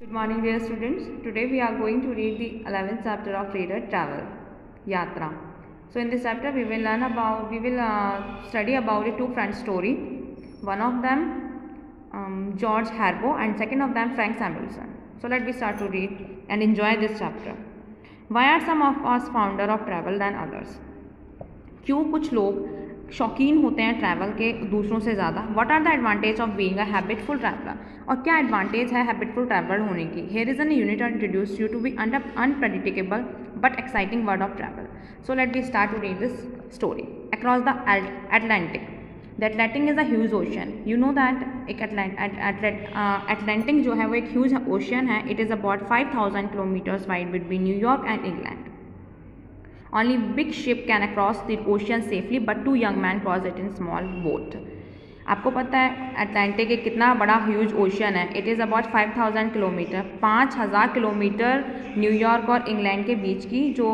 Good morning dear students. Today we are going to read the 11th chapter of Reader Travel, Yatra. So in this chapter we will learn about, we will uh, study about a two friends story. One of them um, George Harbo and second of them Frank Samuelson. So let me start to read and enjoy this chapter. Why are some of us fonder of travel than others? क्यों कुछ लोग शौकीन होते हैं travel के दूसरों से ज़्यादा. What are the advantage of being a habitful traveller और क्या एडवांटेज है हैबिटफुल ट्रैवलर होने की? Here is an unit are introduce you to be under unpredictable but exciting word of travel so let be start to read this story across the Atlantic the Atlantic is a huge ocean you know that एक Atlantic जो है वो एक huge ocean है. It is about five thousand kilometres wide between New York and England Only big ship can cross the ocean safely, but two young men cross it in small boat. आपको पता है Atlantic एक कितना बड़ा huge ocean है। It is about five thousand kilometre पाँच हज़ार kilometre New York और इंग्लैंड के बीच की जो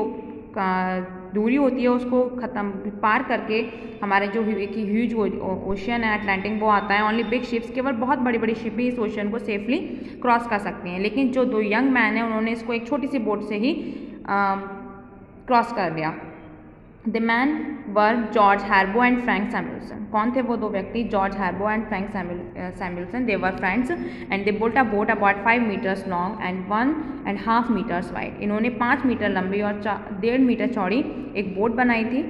दूरी होती है उसको ख़त्म पार करके हमारे जो एक ह्यूज ओशन है अटलांटिक वो आता है। ओनली बिग शिप्स केवल बहुत बड़ी बड़ी शिप ही इस ओशन को सेफली क्रॉस कर सकती हैं। लेकिन जो दो यंग मैन हैं उन्होंने इसको एक छोटी सी बोट से ही क्रॉस कर दिया the man were George Harbo and Frank Samuelson कौन थे वो दो व्यक्ति? George Harbo and Frank Samuelson they were friends and they bolt a boat about five metres long and one and half metres wide इन्होंने पाँच metre लंबी और डेढ़ मीटर चौड़ी एक बोट बनाई थी।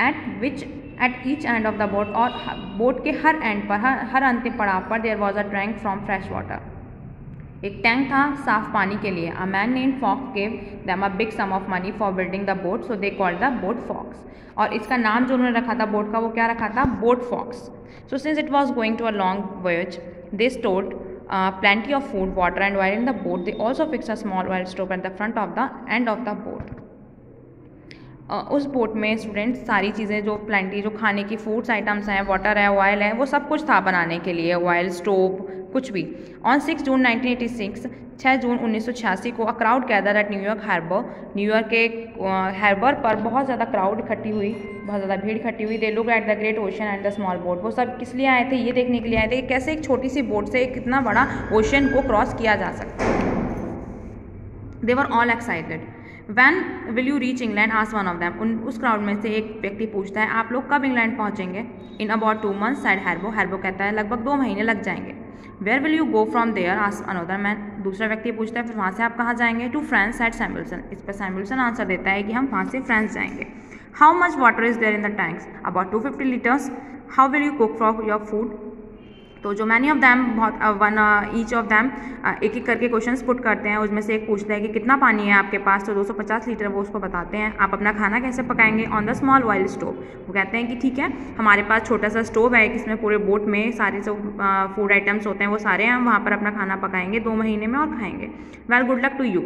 At which at each end of the boat और बोट के हर एंड पर, हर हर अंतिम पड़ाव पर there was a drank from fresh water एक टैंक था साफ़ पानी के लिए। A man name Fox gave them a big sum of money for building the boat so they call the boat Fox और इसका नाम जो उन्होंने रखा था बोट का, वो क्या रखा था? Boat Fox so since it was going to a long voyage they stored plenty of food water and wire in the boat. They also fixed a small oil stove at the front of the end of the boat. उस boat में student सारी चीज़ें जो plenty जो खाने की foods items हैं water है ऑयल है, वो सब कुछ था बनाने के लिए ऑयल स्टोव कुछ भी। ऑन सिक्स जून 1986 छः जून 1986 को a crowd gather at New York harbour New York के हार्बर पर बहुत ज़्यादा क्राउड इकट्ठी हुई, बहुत ज़्यादा भीड़ इकट्ठी हुई। They look at the great ocean and the small boat वो सब किस लिए आए थे? ये देखने के लिए आए थे कि कैसे एक छोटी सी बोट से एक कितना बड़ा ओशन को क्रॉस किया जा सकता है। They were all excited when will you reach England as one of them उन, उस क्राउड में से एक व्यक्ति पूछता है, आप लोग कब इंग्लैंड पहुँचेंगे? In about two month said Harbo Harbo कहता है, लगभग दो महीने लग जाएँगे. Where will you go from there as another man दूसरा व्यक्ति पूछता है, फिर वहाँ से आप कहाँ जाएँगे? टू फ्रांस एट सैम्बुलसन इस पर सैम्बुलसन आंसर देता है कि हम वहाँ से फ्रांस जाएँगे। How much water is there in the tanks about two fifty litres how will you cook for your food तो जो मैनी ऑफ़ दैम बहुत वन ईच ऑफ़ दैम एक एक करके क्वेश्चन पुट करते हैं, उसमें से एक पूछता है कि कितना पानी है आपके पास तो 250 लीटर वो उसको बताते हैं, आप अपना खाना कैसे पकाएँगे on the small oil stove वो कहते हैं कि ठीक है, हमारे पास छोटा सा स्टोव है, जिसमें पूरे बोट में सारे जो फ़ूड आइटम्स होते हैं, वो सारे हैं हम वहाँ पर अपना खाना पकाएँगे दो महीने में और खाएँगे. Well good luck to you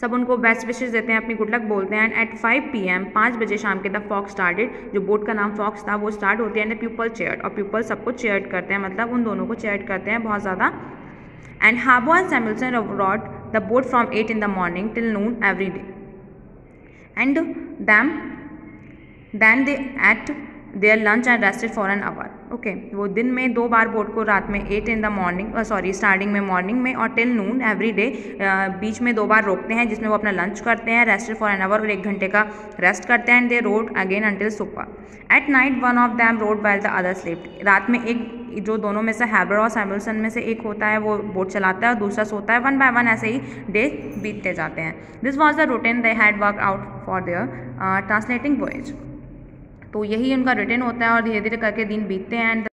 सब उनको बेस्ट विशेष देते हैं, अपनी गुड लक बोलते हैं and at five P M पाँच बजे शाम के द फॉक्स स्टार्टेड जो बोट का नाम फॉक्स था, वो स्टार्ट होती है एंड प्यूपल चेयर और पीपल सबको चेयर करते हैं मतलब उन दोनों को चेयर करते हैं बहुत ज़्यादा। And Harbo and Samuelson rowed the boat from eight in the morning till noon every day and them then they ate their lunch and rested for an hour okay वो दिन में दो बार बोट को रात में eight in the morning sorry starting में morning में और टिल नून एवरी डे बीच में दो बार रोकते हैं जिसमें वो अपना लंच करते हैं रेस्टेड फॉर एन आवर और एक घंटे का रेस्ट करते हैं and they rowed again until supper at night one of them rowed while the other slept रात में एक, जो दोनों में से हैबर और सैमुलसन में से एक होता है, वो बोट चलाता है और दूसरा सोता है. वन बाय वन ऐसे ही डे बीतते जाते हैं. This was the routine they had worked out for their translating voyage तो यही उनका रिटर्न होता है और धीरे धीरे करके दिन बीतते हैं एंड